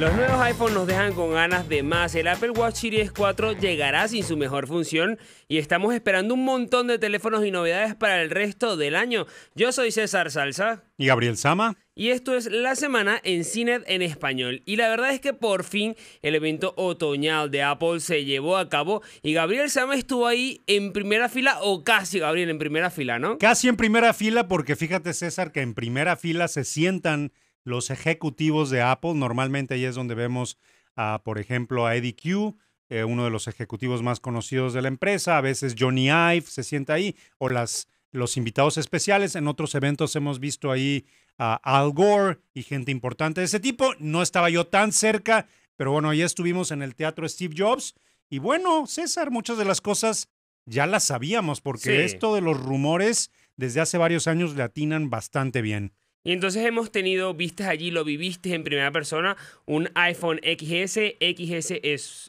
Los nuevos iPhone nos dejan con ganas de más. El Apple Watch Series 4 llegará sin su mejor función y estamos esperando un montón de teléfonos y novedades para el resto del año. Yo soy César Salsa. Y Gabriel Sama. Y esto es la semana en CINET en español. Y la verdad es que por fin el evento otoñal de Apple se llevó a cabo y Gabriel Sama estuvo ahí en primera fila o casi Gabriel en primera fila, ¿no? Casi en primera fila porque fíjate César que en primera fila se sientan los ejecutivos de Apple. Normalmente ahí es donde vemos, a, por ejemplo, a Eddie Q, eh, uno de los ejecutivos más conocidos de la empresa. A veces Johnny Ive se sienta ahí, o las, los invitados especiales. En otros eventos hemos visto ahí a Al Gore y gente importante de ese tipo. No estaba yo tan cerca, pero bueno, ya estuvimos en el teatro Steve Jobs. Y bueno, César, muchas de las cosas ya las sabíamos, porque esto de los rumores desde hace varios años le atinan bastante bien. Y entonces hemos tenido, vistas allí, lo viviste en primera persona, un iPhone XS, XS,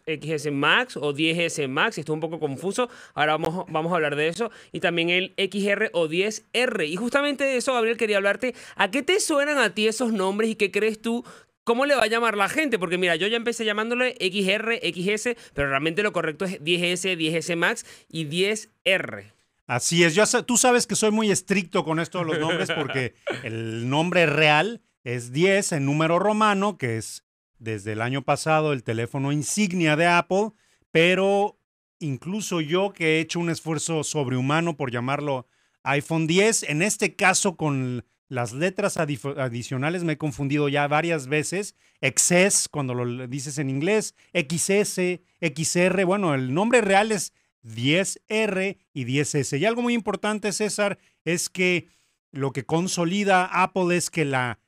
XS Max o 10S Max, esto es un poco confuso, ahora vamos, vamos a hablar de eso, y también el XR o 10R. Y justamente de eso, Gabriel, quería hablarte, ¿a qué te suenan a ti esos nombres y qué crees tú ¿Cómo le va a llamar la gente? Porque mira, yo ya empecé llamándole XR, XS, pero realmente lo correcto es 10S, 10S Max y 10R. Así es, yo, tú sabes que soy muy estricto con esto de los nombres porque el nombre real es 10 en número romano, que es desde el año pasado el teléfono insignia de Apple, pero incluso yo que he hecho un esfuerzo sobrehumano por llamarlo iPhone 10, en este caso con las letras adicionales me he confundido ya varias veces. XS, cuando lo dices en inglés, XS, XR, bueno, el nombre real es 10R y 10S. Y algo muy importante, César, es que lo que consolida Apple es que la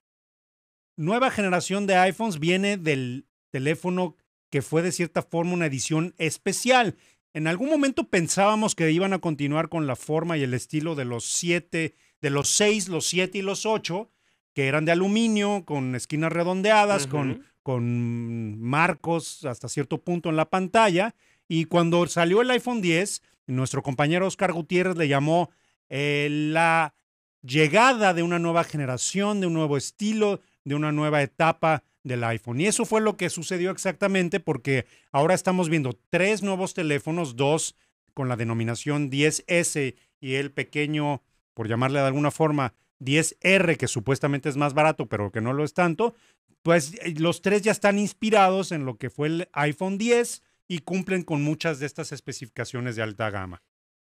nueva generación de iPhones viene del teléfono que fue de cierta forma una edición especial. En algún momento pensábamos que iban a continuar con la forma y el estilo de los siete, de los seis, los siete y los ocho, que eran de aluminio, con esquinas redondeadas, con, con marcos hasta cierto punto en la pantalla. Y cuando salió el iPhone 10, nuestro compañero Oscar Gutiérrez le llamó eh, la llegada de una nueva generación, de un nuevo estilo, de una nueva etapa del iPhone. Y eso fue lo que sucedió exactamente porque ahora estamos viendo tres nuevos teléfonos, dos con la denominación 10S y el pequeño, por llamarle de alguna forma, 10R, que supuestamente es más barato, pero que no lo es tanto. Pues eh, los tres ya están inspirados en lo que fue el iPhone 10 y cumplen con muchas de estas especificaciones de alta gama.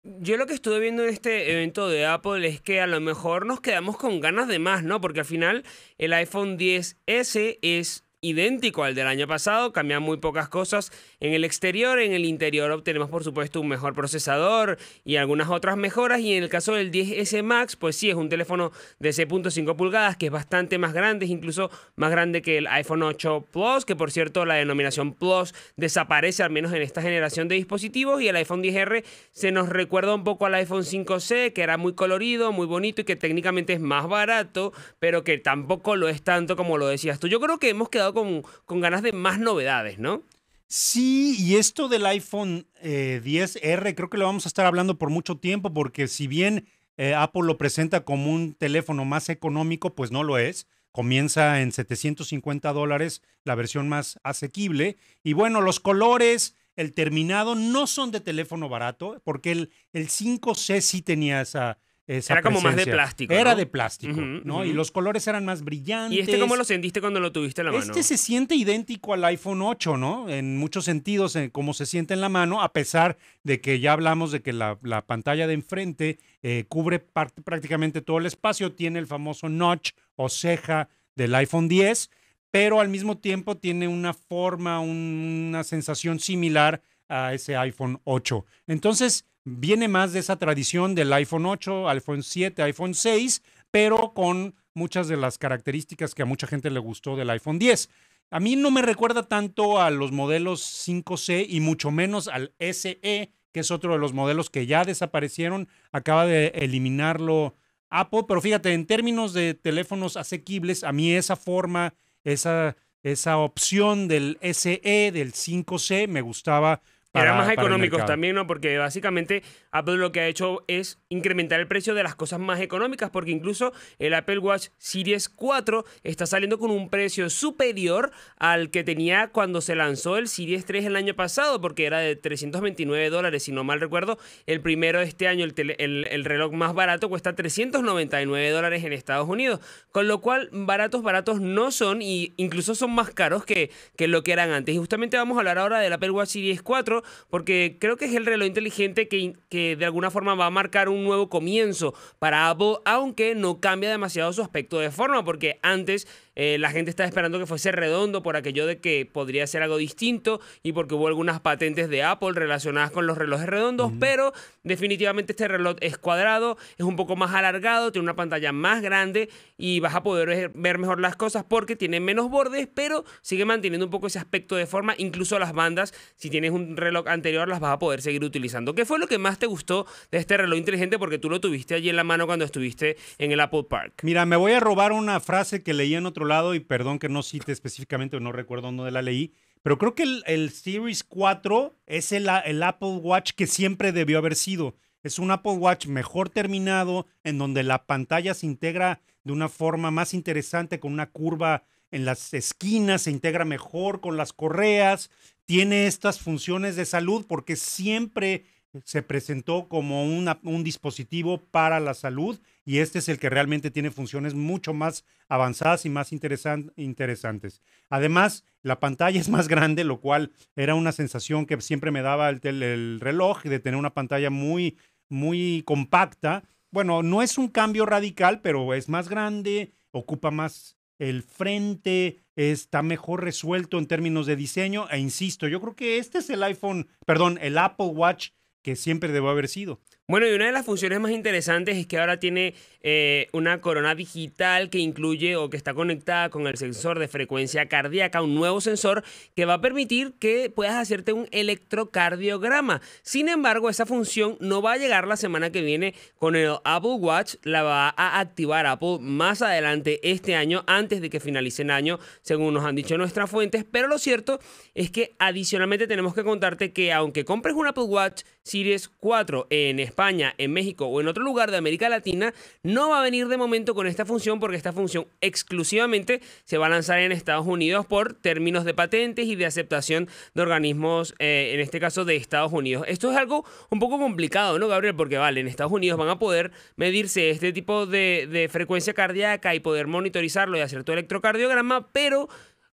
Yo lo que estuve viendo en este evento de Apple es que a lo mejor nos quedamos con ganas de más, ¿no? Porque al final el iPhone 10S es idéntico al del año pasado, cambian muy pocas cosas en el exterior, en el interior obtenemos por supuesto un mejor procesador y algunas otras mejoras y en el caso del 10S Max pues sí es un teléfono de 6.5 pulgadas que es bastante más grande, es incluso más grande que el iPhone 8 Plus, que por cierto la denominación Plus desaparece al menos en esta generación de dispositivos y el iPhone 10R se nos recuerda un poco al iPhone 5C que era muy colorido, muy bonito y que técnicamente es más barato, pero que tampoco lo es tanto como lo decías tú. Yo creo que hemos quedado con, ganas de más novedades, ¿no? Sí, y esto del iPhone 10R eh, creo que lo vamos a estar hablando por mucho tiempo porque si bien eh, Apple lo presenta como un teléfono más económico, pues no lo es. Comienza en 750 dólares la versión más asequible. Y bueno, los colores, el terminado no son de teléfono barato porque el, el 5C sí tenía esa, era como más de plástico. Era de plástico, ¿no? Y los colores eran más brillantes. ¿Y este cómo lo sentiste cuando lo tuviste en la mano? Este se siente idéntico al iPhone 8, ¿no? En muchos sentidos, en cómo se siente en la mano, a pesar de que ya hablamos de que la, pantalla de enfrente eh, cubre prácticamente todo el espacio, tiene el famoso notch o ceja del iPhone 10, pero al mismo tiempo tiene una forma, una sensación similar a ese iPhone 8. Entonces, viene más de esa tradición del iPhone 8, iPhone 7, iPhone 6, pero con muchas de las características que a mucha gente le gustó del iPhone 10. A mí no me recuerda tanto a los modelos 5C y mucho menos al SE, que es otro de los modelos que ya desaparecieron, acaba de eliminarlo Apple, pero fíjate, en términos de teléfonos asequibles, a mí esa forma, esa, esa opción del SE, del 5C, me gustaba Eran más económicos también, ¿no? Porque básicamente Apple lo que ha hecho es incrementar el precio de las cosas más económicas, porque incluso el Apple Watch Series 4 está saliendo con un precio superior al que tenía cuando se lanzó el Series 3 el año pasado, porque era de 329 dólares, si no mal recuerdo. El primero de este año, el, el reloj más barato, cuesta 399 dólares en Estados Unidos, con lo cual baratos, baratos no son, y incluso son más caros que, que lo que eran antes. Y justamente vamos a hablar ahora del Apple Watch Series 4, porque creo que es el reloj inteligente que, que de alguna forma va a marcar un nuevo comienzo para Apple, aunque no cambia demasiado su aspecto de forma, porque antes eh, la gente estaba esperando que fuese redondo por aquello de que podría ser algo distinto y porque hubo algunas patentes de Apple relacionadas con los relojes redondos, pero definitivamente este reloj es cuadrado, es un poco más alargado, tiene una pantalla más grande y vas a poder ver mejor las cosas porque tiene menos bordes, pero sigue manteniendo un poco ese aspecto de forma, incluso las bandas, si tienes un reloj anterior las vas a poder seguir utilizando. ¿Qué fue lo que más te gustó de este reloj inteligente? Porque tú lo tuviste allí en la mano cuando estuviste en el Apple Park. Mira, me voy a robar una frase que leí en otro lado y perdón que no cite específicamente no recuerdo dónde la leí, pero creo que el, Series 4 es el, el, Apple Watch que siempre debió haber sido. Es un Apple Watch mejor terminado, en donde la pantalla se integra de una forma más interesante, con una curva en las esquinas, se integra mejor con las correas, tiene estas funciones de salud porque siempre se presentó como un dispositivo para la salud y este es el que realmente tiene funciones mucho más avanzadas y más interesantes. Además, la pantalla es más grande, lo cual era una sensación que siempre me daba el, el reloj de tener una pantalla muy, muy compacta. Bueno, no es un cambio radical, pero es más grande, ocupa más el frente, está mejor resuelto en términos de diseño e insisto, yo creo que este es el iPhone, perdón, el Apple Watch que siempre debo haber sido. Bueno, y una de las funciones más interesantes es que ahora tiene eh, una corona digital que incluye o que está conectada con el sensor de frecuencia cardíaca, un nuevo sensor que va a permitir que puedas hacerte un electrocardiograma. Sin embargo, esa función no va a llegar la semana que viene con el Apple Watch, la va a activar Apple más adelante este año, antes de que finalice el año, según nos han dicho nuestras fuentes, pero lo cierto es que adicionalmente tenemos que contarte que aunque compres un Apple Watch Series 4 en España, en México o en otro lugar de América Latina, no va a venir de momento con esta función porque esta función exclusivamente se va a lanzar en Estados Unidos por términos de patentes y de aceptación de organismos, eh, en este caso de Estados Unidos. Esto es algo un poco complicado, ¿no, Gabriel? Porque vale, en Estados Unidos van a poder medirse este tipo de, de frecuencia cardíaca y poder monitorizarlo y hacer tu electrocardiograma, pero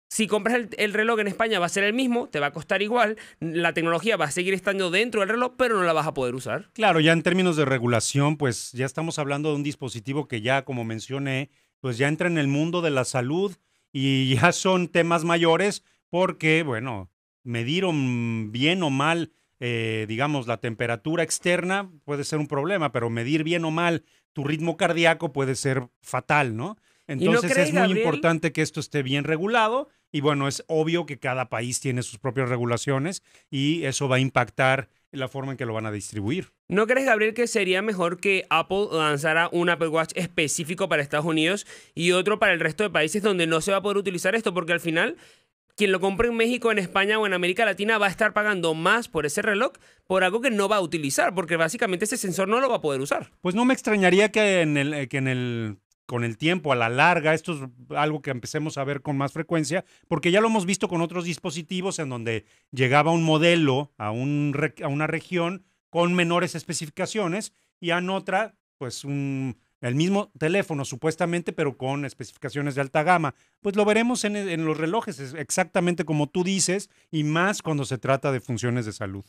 si compras el, reloj en España va a ser el mismo, te va a costar igual, la tecnología va a seguir estando dentro del reloj, pero no la vas a poder usar. Claro, ya en términos de regulación, pues ya estamos hablando de un dispositivo que ya, como mencioné, pues ya entra en el mundo de la salud y ya son temas mayores porque, bueno, medir bien o mal, eh, digamos, la temperatura externa puede ser un problema, pero medir bien o mal tu ritmo cardíaco puede ser fatal, ¿no? Entonces es muy importante que esto esté bien regulado y bueno, es obvio que cada país tiene sus propias regulaciones y eso va a impactar la forma en que lo van a distribuir. ¿No crees, Gabriel, que sería mejor que Apple lanzara un Apple Watch específico para Estados Unidos y otro para el resto de países donde no se va a poder utilizar esto? Porque al final quien lo compre en México, en España o en América Latina va a estar pagando más por ese reloj por algo que no va a utilizar, porque básicamente ese sensor no lo va a poder usar. Pues no me extrañaría que en el, eh, que en el con el tiempo, a la larga, esto es algo que empecemos a ver con más frecuencia, porque ya lo hemos visto con otros dispositivos en donde llegaba un modelo a, un, a una región con menores especificaciones y en otra, pues un, el mismo teléfono supuestamente, pero con especificaciones de alta gama. Pues lo veremos en, en los relojes, exactamente como tú dices, y más cuando se trata de funciones de salud.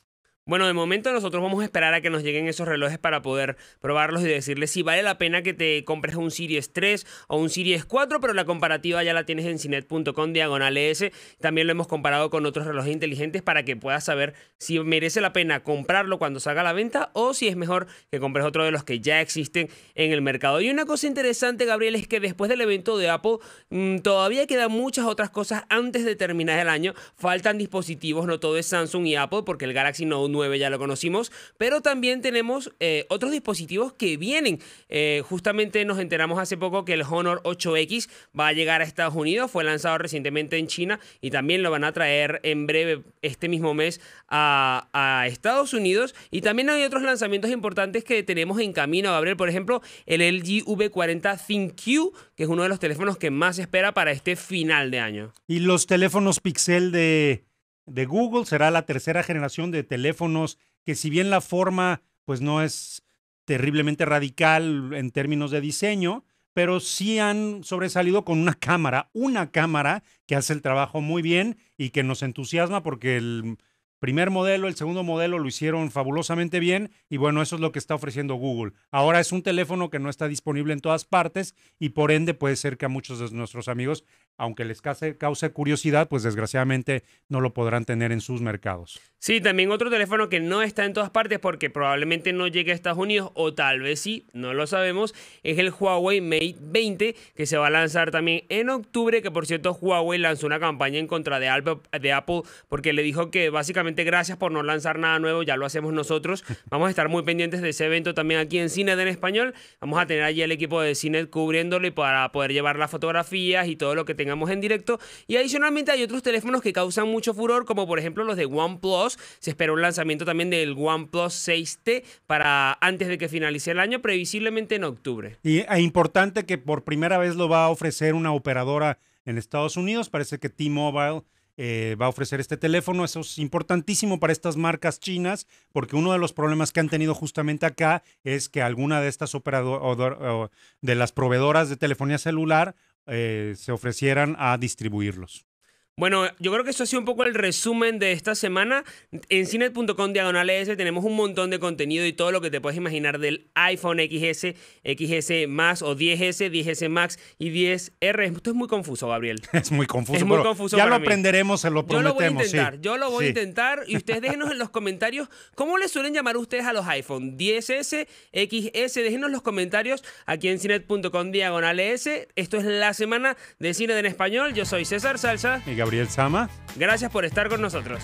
Bueno, de momento nosotros vamos a esperar a que nos lleguen esos relojes para poder probarlos y decirles si vale la pena que te compres un Series 3 o un Series 4, pero la comparativa ya la tienes en cinet.com diagonal S. También lo hemos comparado con otros relojes inteligentes para que puedas saber si merece la pena comprarlo cuando salga la venta o si es mejor que compres otro de los que ya existen en el mercado. Y una cosa interesante, Gabriel, es que después del evento de Apple mm, todavía quedan muchas otras cosas antes de terminar el año. Faltan dispositivos, no todo es Samsung y Apple, porque el Galaxy Note 9 ya lo conocimos, pero también tenemos eh, otros dispositivos que vienen. Eh, justamente nos enteramos hace poco que el Honor 8X va a llegar a Estados Unidos, fue lanzado recientemente en China y también lo van a traer en breve este mismo mes a, a Estados Unidos. Y también hay otros lanzamientos importantes que tenemos en camino, Gabriel, por ejemplo, el LG V40 ThinQ, que es uno de los teléfonos que más se espera para este final de año. Y los teléfonos Pixel de, de Google será la tercera generación de teléfonos que si bien la forma pues no es terriblemente radical en términos de diseño, pero sí han sobresalido con una cámara, una cámara que hace el trabajo muy bien y que nos entusiasma porque el primer modelo, el segundo modelo lo hicieron fabulosamente bien y bueno, eso es lo que está ofreciendo Google. Ahora es un teléfono que no está disponible en todas partes y por ende puede ser que a muchos de nuestros amigos, aunque les cause, cause curiosidad, pues desgraciadamente no lo podrán tener en sus mercados. Sí, también otro teléfono que no está en todas partes porque probablemente no llegue a Estados Unidos o tal vez sí, no lo sabemos, es el Huawei Mate 20 que se va a lanzar también en octubre, que por cierto Huawei lanzó una campaña en contra de Apple, de Apple porque le dijo que básicamente gracias por no lanzar nada nuevo, ya lo hacemos nosotros. Vamos a estar muy pendientes de ese evento también aquí en Cine en Español. Vamos a tener allí el equipo de Cine cubriéndolo y para poder llevar las fotografías y todo lo que tengamos en directo. Y adicionalmente hay otros teléfonos que causan mucho furor, como por ejemplo los de OnePlus se espera un lanzamiento también del OnePlus 6T para antes de que finalice el año, previsiblemente en octubre. Y es importante que por primera vez lo va a ofrecer una operadora en Estados Unidos. Parece que T-Mobile eh, va a ofrecer este teléfono. Eso es importantísimo para estas marcas chinas, porque uno de los problemas que han tenido justamente acá es que alguna de estas operadoras de las proveedoras de telefonía celular eh, se ofrecieran a distribuirlos. Bueno, yo creo que eso ha sido un poco el resumen de esta semana. En cinet.com diagonal S tenemos un montón de contenido y todo lo que te puedes imaginar del iPhone XS, XS Max o 10S, 10S Max y 10R. Esto es muy confuso, Gabriel. Es muy confuso. Es muy confuso ya lo aprenderemos, se lo prometemos. Yo lo voy a intentar, yo lo voy a intentar y ustedes déjenos en los comentarios cómo les suelen llamar ustedes a los iPhone 10S, XS. Déjenos los comentarios aquí en cinet.com diagonal S. Esto es la semana de cine en español. Yo soy César Salsa. Gabriel Sama. Gracias por estar con nosotros.